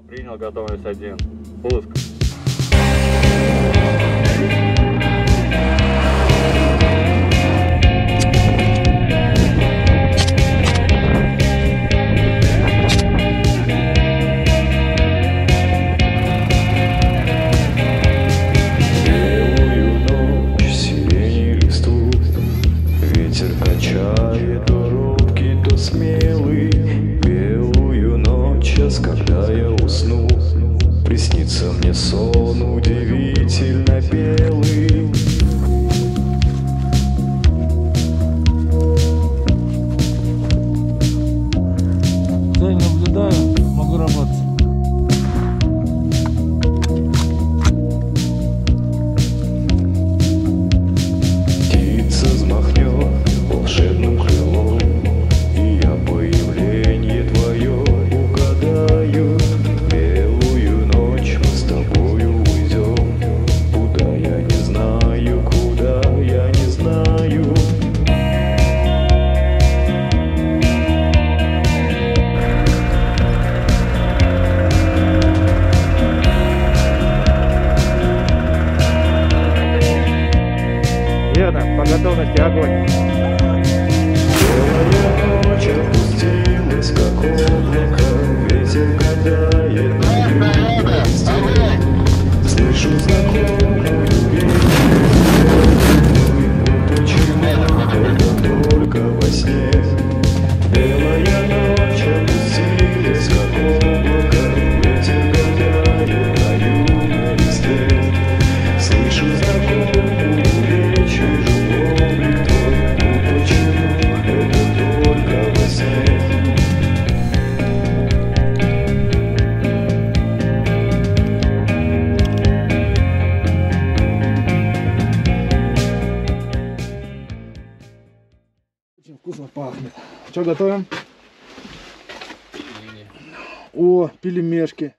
Принял готовность один. Пуск. Ветер качает то робкий, то смелый я усну Приснится мне сон удивительно белый Верно, по готовности огонь. Слышу знакомую Очень вкусно пахнет. Что готовим? О, пельмешки.